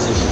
position.